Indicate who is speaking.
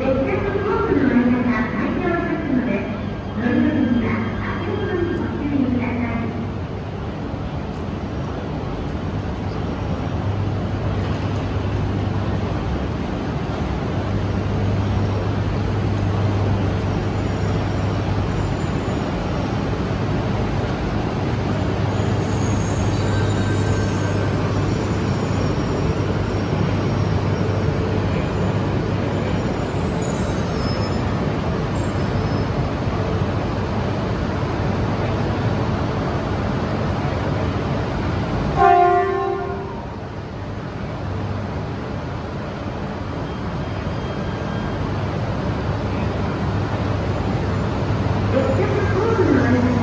Speaker 1: Good.
Speaker 2: Don't get the corner or anything.